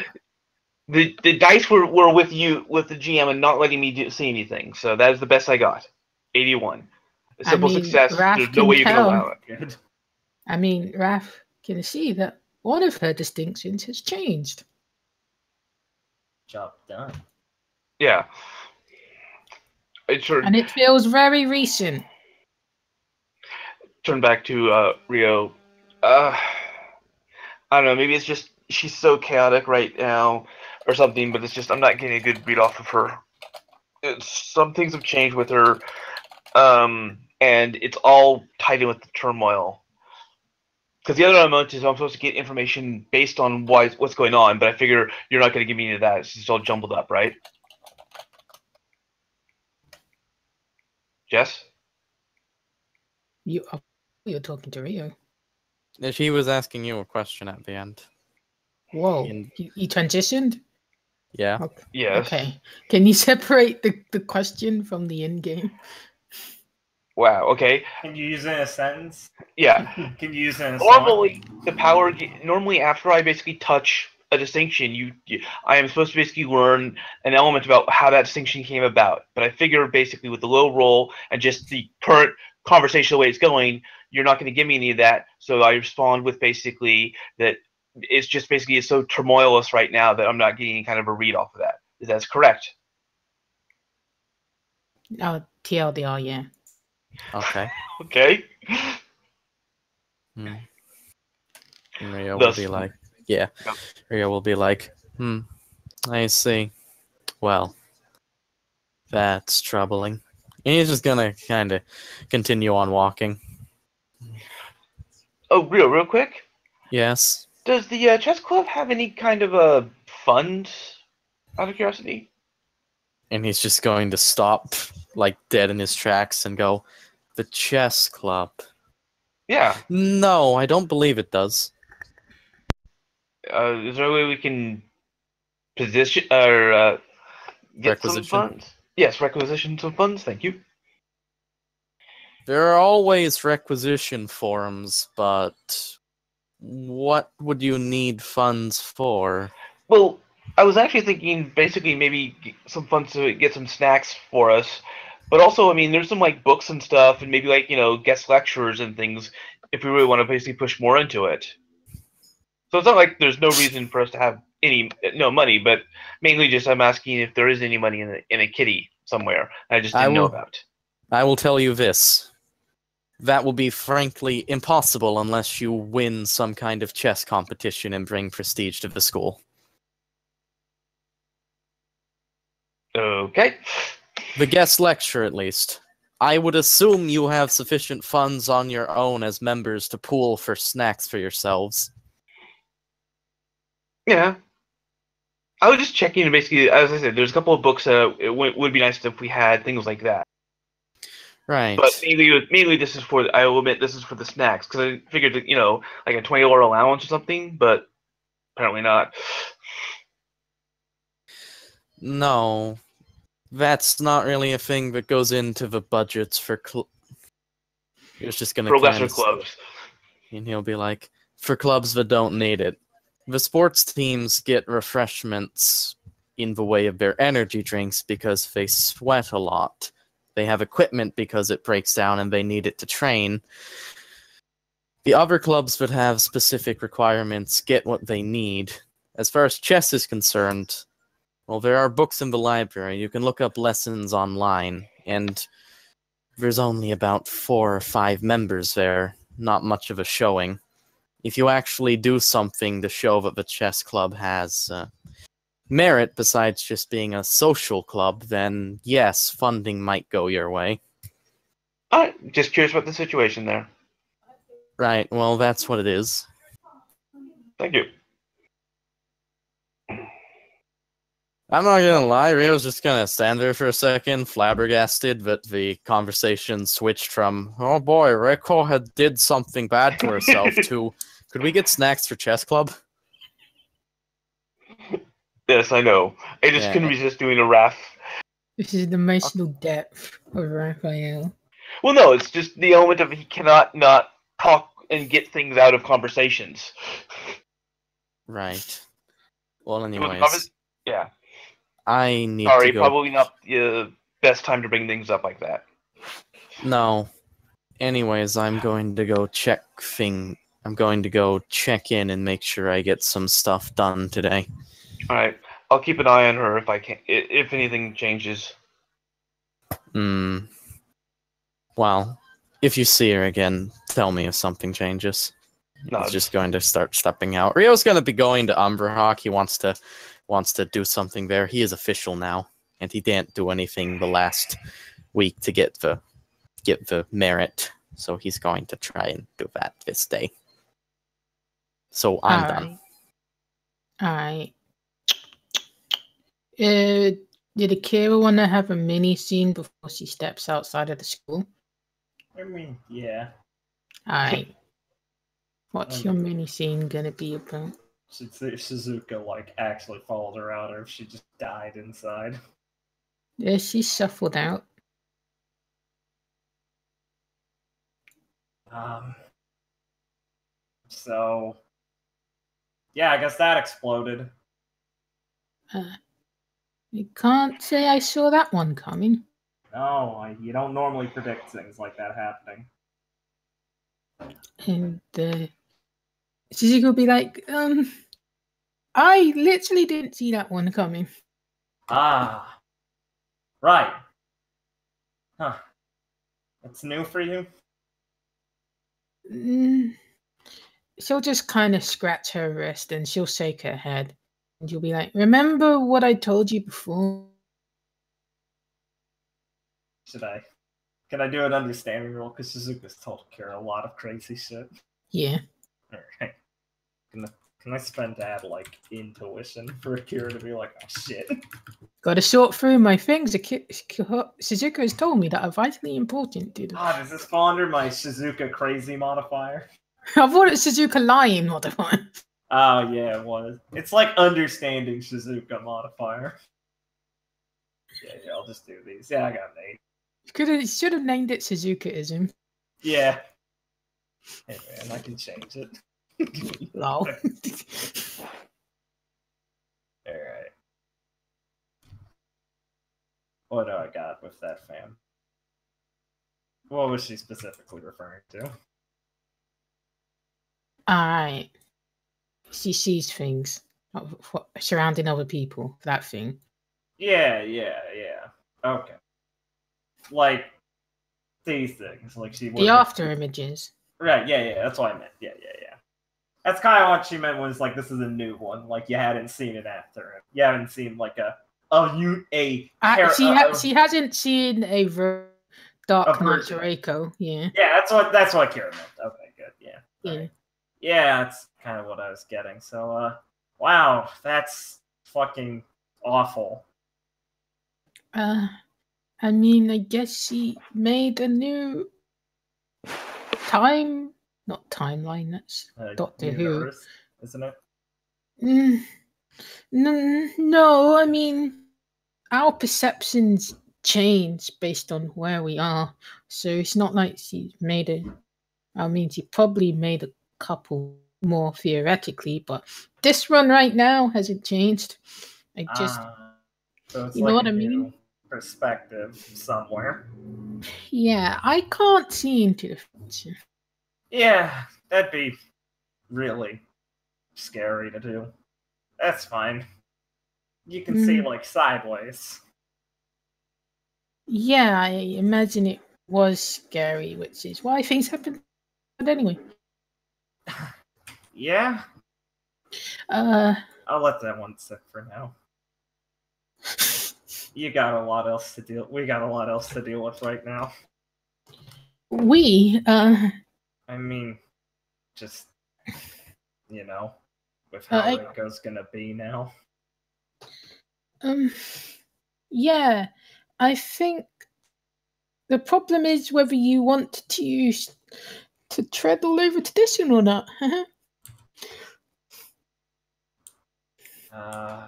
the the dice were, were with you with the GM and not letting me do, see anything. So that is the best I got. Eighty one. A I simple mean, success. Raph There's no way you can tell. allow it. I mean, Raph can see that one of her distinctions has changed. Job done. Yeah. It sure And it feels very recent. turn back to uh, Rio. Uh, I don't know. Maybe it's just she's so chaotic right now, or something. But it's just I'm not getting a good read off of her. It's, some things have changed with her, um, and it's all tied in with the turmoil. Because the other element is I'm supposed to get information based on why, what's going on, but I figure you're not going to give me any of that. It's just all jumbled up, right? Jess? You are you're talking to Rio. She was asking you a question at the end. Whoa, In- you, you transitioned. Yeah. Okay. Yes. Okay. Can you separate the, the question from the end game? Wow. Okay. Can you use it in a sentence? Yeah. Can you use it in a song? normally the power normally after i basically touch a distinction you, you i am supposed to basically learn an element about how that distinction came about but i figure basically with the low roll and just the current conversation the way it's going you're not going to give me any of that so i respond with basically that it's just basically it's so turmoilous right now that i'm not getting any kind of a read off of that. Is that that's correct Oh, TLDR, yeah. Okay. okay Hmm. And Rio will Thus- be like, yeah. Rio will be like, hmm, I see. Well, that's troubling. And he's just gonna kind of continue on walking. oh real real quick Yes. does the uh, chess club have any kind of a fund out of curiosity And he's just going to stop, like dead in his tracks, and go, the chess club. yeah No, I don't believe it does. Uh, is there a way we can position or uh, get some funds? Yes, requisition some funds. Thank you. There are always requisition forms, but what would you need funds for? Well, I was actually thinking basically maybe some funds to get some snacks for us, but also I mean there's some like books and stuff, and maybe like you know guest lecturers and things if we really want to basically push more into it. So it's not like there's no reason for us to have any no money, but mainly just I'm asking if there is any money in a, in a kitty somewhere. I just didn't know will- about. I will tell you this. That will be frankly impossible unless you win some kind of chess competition and bring prestige to the school. Okay. The guest lecture, at least. I would assume you have sufficient funds on your own as members to pool for snacks for yourselves. Yeah. I was just checking, and basically, as I said, there's a couple of books that it would, would be nice if we had things like that. Right. But mainly, mainly this is for. I will admit this is for the snacks because I figured that you know, like a twenty dollar allowance or something, but apparently not. No, that's not really a thing that goes into the budgets for. Cl- He was just gonna For lesser clubs. and he'll be like, for clubs that don't need it. The sports teams get refreshments in the way of their energy drinks because they sweat a lot. They have equipment because it breaks down and they need it to train. The other clubs that have specific requirements get what they need. As far as chess is concerned, well, there are books in the library. You can look up lessons online, and there's only about four or five members there. Not much of a showing. If you actually do something to show that the chess club has uh, merit besides just being a social club, then yes, funding might go your way. Alright, just curious about the situation there. Right, well, that's what it is. Thank you. I'm not gonna lie, Rio's just gonna stand there for a second, flabbergasted that the conversation switched from "Oh boy, Reiko had did something bad to herself" to "Could we get snacks for chess club?" Yes, I know. I just Yeah. couldn't resist doing a ref. This is the emotional depth of Raphael. Well, no, it's just the element of he cannot not talk and get things out of conversations. Right. Well, It was anyways, yeah. I need Sorry, to go. probably not the best time to bring things up like that. No. Anyways, I'm going to go check thing. I'm going to go check in and make sure I get some stuff done today. All right, I'll keep an eye on her if I can, if anything changes. Hmm. Well, if you see her again, tell me if something changes. No, He's just going to start stepping out. Rio's going to be going to Umberhawk. He wants to wants to do something there. He is official now, and he didn't do anything the last week to get the get the merit. So he's going to try and do that this day. So I'm done. Alright. Uh, did Akira want to have a mini scene before she steps outside of the school? I mean, yeah. Alright. What's Um, your mini scene gonna be about? Should Suzuka like actually followed her out, or if she just died inside. Yeah, she shuffled out. Um. So. Yeah, I guess that exploded. Uh, you can't say I saw that one coming. No, I, you don't normally predict things like that happening. And uh, will be like, um, I literally didn't see that one coming. Ah. Right. Huh. It's new for you? Mm, she'll just kind of scratch her wrist and she'll shake her head. And you'll be like, remember what I told you before? Should I? Can I do an understanding roll? Because Shizuka's told Kira a lot of crazy shit. Yeah. Alright. Can I, can I spend that, like, intuition for Kira to be like, oh shit? Got to sort through my things. Suzuka has told me that are vitally important them. Ah, does this fall under my Suzuka crazy modifier? I thought it was Suzuka lying modifier. Oh, yeah, it was. It's like understanding Shizuka modifier. Yeah, yeah, I'll just do these. Yeah, I got an eight. Could have should have named it Suzukaism. Yeah. Hey man, I can change it. Lol. Alright. What do I got with that fan? What was she specifically referring to? Alright. She sees things surrounding other people. That thing. Yeah, yeah, yeah. Okay. Like these things. Like she The after images. Right, yeah, yeah, that's what I meant. Yeah, yeah, yeah. That's kind of what she meant was like this is a new one. Like you hadn't seen it after. You haven't seen like a a you a Uh, she ha- uh, she hasn't seen a ver- Dark Knight version. Yeah. yeah. That's what that's what Kira meant. Okay, good. Yeah, Yeah. Yeah. That's kind of what I was getting. So, uh, wow, that's fucking awful. Uh, I mean, I guess she made a new time, not timeline. That's Uh, Doctor Who. universe, isn't it? mm, no, no. I mean, our perceptions change based on where we are, so it's not like she made a. I mean, she probably made a couple more theoretically, but this run right now hasn't changed. I just Ah, so You know what a I mean? Perspective somewhere. Yeah, I can't see into the future. Yeah, that'd be really scary to do. That's fine. You can see Mm. like sideways. Yeah, I imagine it was scary, which is why things happen. But anyway, Yeah, uh, I'll let that one sit for now. You got a lot else to deal. We got a lot else to deal with right now. we, uh, I mean, just you know, with Uh, how I- Reiko's gonna be now. um, yeah, I think the problem is whether you want to use to tread all over tradition or not. Uh,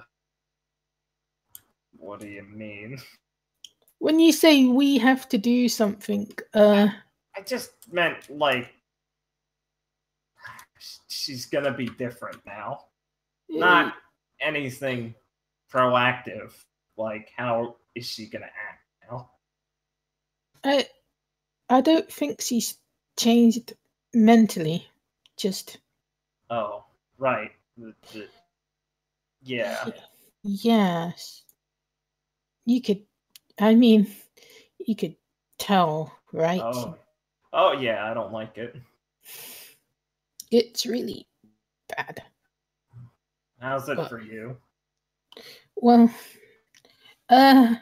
what do you mean? when you say we have to do something, uh, I just meant like she's gonna be different now. Not anything proactive. Like how is she gonna act now? I, I don't think she's changed mentally. Just Oh, right. The- the- yeah. yes, you could. I mean, you could tell, right? Oh. Oh yeah, I don't like it. It's really bad. How's it But- for you? Well, uh,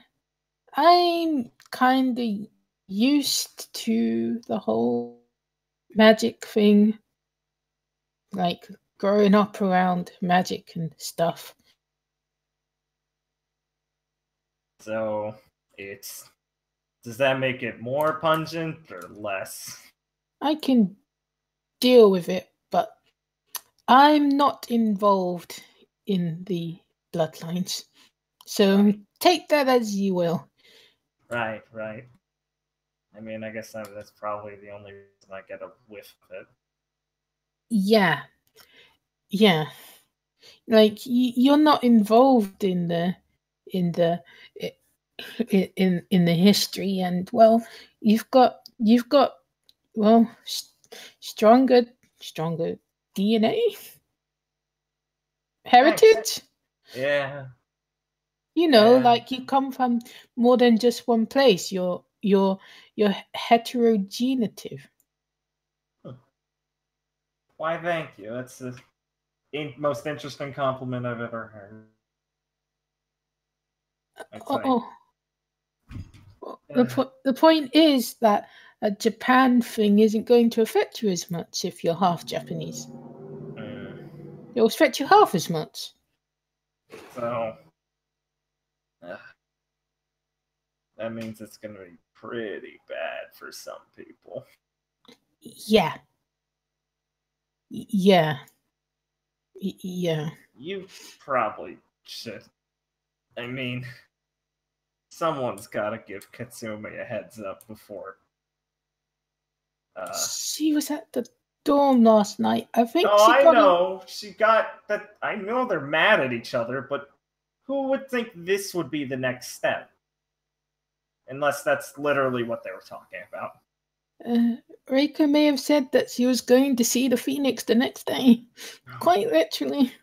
I'm kind of used to the whole magic thing, like growing up around magic and stuff. So it's does that make it more pungent or less? I can deal with it, but I'm not involved in the bloodlines. So take that as you will. Right, right. I mean, I guess that's probably the only reason I get a whiff of it. Yeah. Yeah. Like you're not involved in the in the in in the history and well you've got you've got well stronger stronger DNA oh, heritage Yeah. you know Yeah. like you come from more than just one place you're you're you're heterogeneous Why, thank you. That's the in- most interesting compliment I've ever heard. Oh, oh. The, po- the point is that a Japan thing isn't going to affect you as much if you're half Japanese. Mm, It'll affect you half as much. so, uh, that means it's going to be pretty bad for some people. Yeah. Yeah. Yeah. You probably should. I mean, someone's got to give Katsumi a heads up before. Uh, she was at the dorm last night. I think oh, she I know. She got that. I know they're mad at each other, but who would think this would be the next step? Unless that's literally what they were talking about. Uh, Reiko may have said that she was going to see the Phoenix the next day. Quite literally.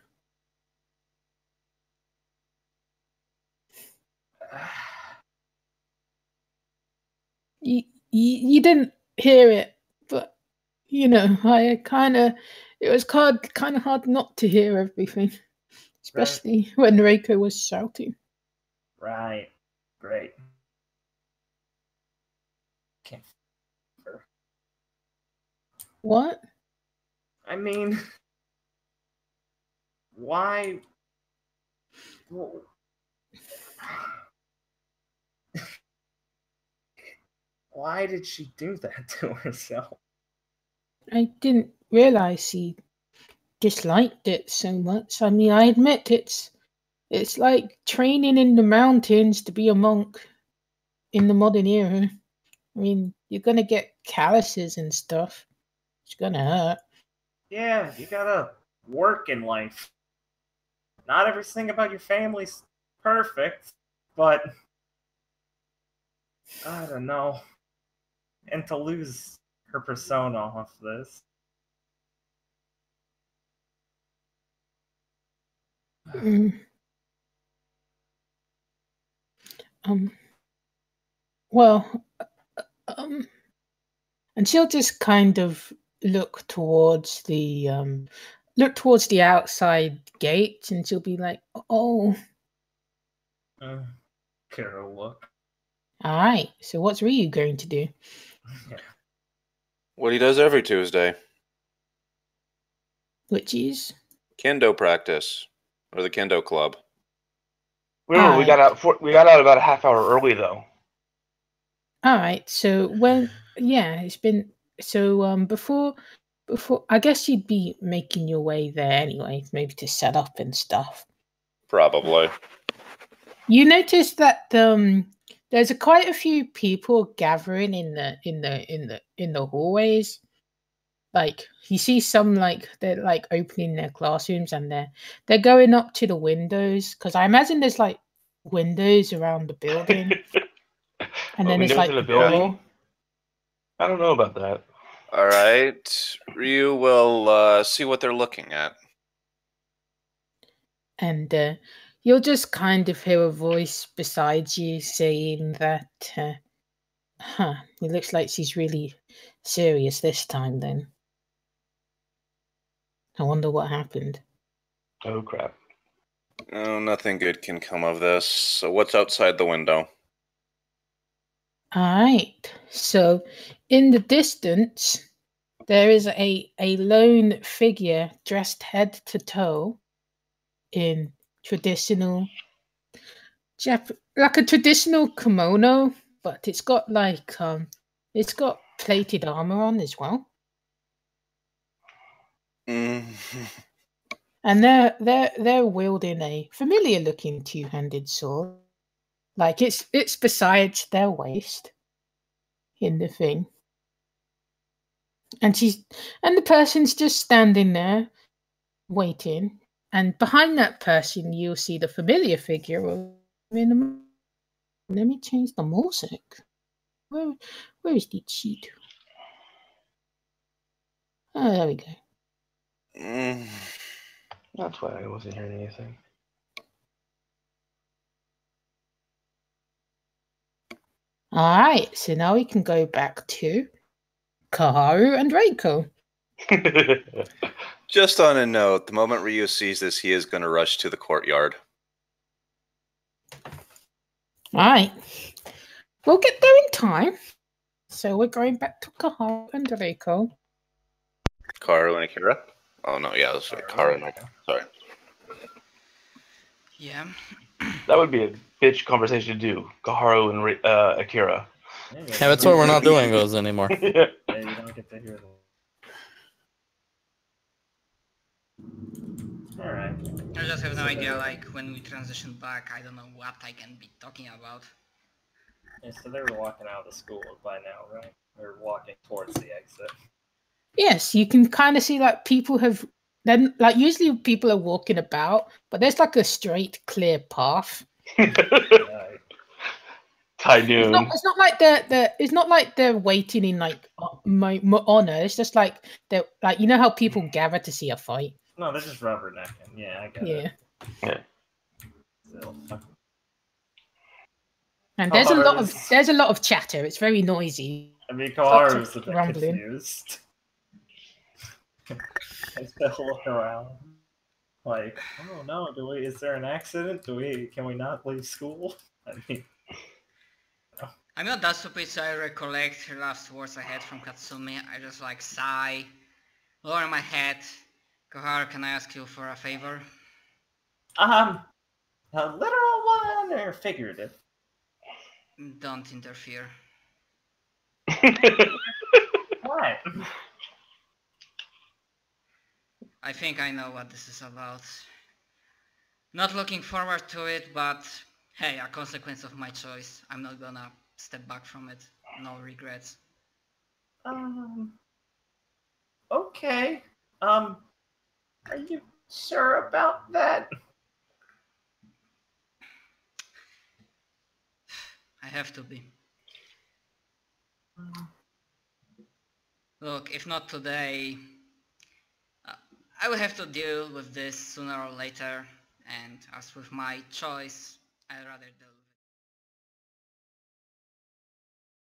You, you, you didn't hear it, but you know, I kind of it was hard, kind of hard not to hear everything, especially when Reiko was shouting. Right. Great. What? I mean, why? Well, why did she do that to herself? I didn't realize she disliked it so much. I mean, I admit it's it's like training in the mountains to be a monk in the modern era. I mean, you're gonna get calluses and stuff. It's gonna hurt. Yeah, you gotta work in life. Not everything about your family's perfect, but I don't know. And to lose her persona off this. Mm. Um. Well, uh, um, and she'll just kind of look towards the um, look towards the outside gate, and she'll be like, "Oh, Uh, Carol, look. all right. So what's Ryu going to do?" What he does every Tuesday. Which is Kendo practice. Or the Kendo club. Remember, we got out. For, we got out about a half hour early though. all right. So when yeah, it's been so um before before I guess you'd be making your way there anyway, maybe to set up and stuff. Probably. You notice that um there's a, quite a few people gathering in the in the in the in the hallways. Like you see some like they're like opening their classrooms and they're they're going up to the windows because I imagine there's like windows around the building and Oh, then it's like the building? Door. I don't know about that. All right. Ryu will uh, see what they're looking at. and uh, you'll just kind of hear a voice beside you saying that, uh, huh, it looks like she's really serious this time then. I wonder what happened. Oh crap! Oh, nothing good can come of this. So what's outside the window? All right, so in the distance, there is a, a lone figure dressed head to toe in traditional Jap- like a traditional kimono, but it's got like um it's got plated armor on as well. Mm. And they're they're they're wielding a familiar looking two handed sword. Like it's it's besides their waist in the thing. And she's and the person's just standing there waiting. And behind that person you'll see the familiar figure of let me change the music. Where where is the cheat? Oh there we go. Mm. That's why I wasn't hearing anything. All right, so now we can go back to Koharu and Reiko. Just on a note, the moment Ryu sees this, he is going to rush to the courtyard. All right, we'll get there in time. So we're going back to Koharu and Reiko. Koharu and Akira. Oh no, yeah, that's right. Karu and Akira. Sorry. Yeah. that would be a bitch conversation to do. Koharu and uh, Akira. Yeah, Yeah, that's why we're not doing those anymore. Yeah, you don't get to hear them. Alright. I just have no idea, like, when we transition back, I don't know what I can be talking about. Yeah, so they were walking out of the school by now, right? They're walking towards the exit. Yes, you can kind of see like people have then like usually people are walking about, but there's like a straight, clear path. Right. High It's not, it's not like they're, they're it's not like they're waiting in like my, my honor. It's just like they're like you know how people mm-hmm. gather to see a fight. No, this is just rubbernecking. Yeah, I get Yeah, it. Still, fuck. and there's a lot of there's a lot of chatter. It's very noisy. I mean, Lots Koharu of was a bit rumbling. confused. I still look around. Like, oh no, do we? Is there an accident? Do we? Can we not leave school? I mean, I'm not that stupid, so I recollect the last words I had from Katsumi. I just like sigh, lower my head. Koharu, can I ask you for a favor? um, a literal one or figurative? Don't interfere. What? I think I know what this is about. Not looking forward to it, but hey, a consequence of my choice. I'm not gonna step back from it. No regrets. Um. Okay. Um. Are you sure about that? I have to be. Look, if not today, I will have to deal with this sooner or later, and as with my choice, I'd rather deal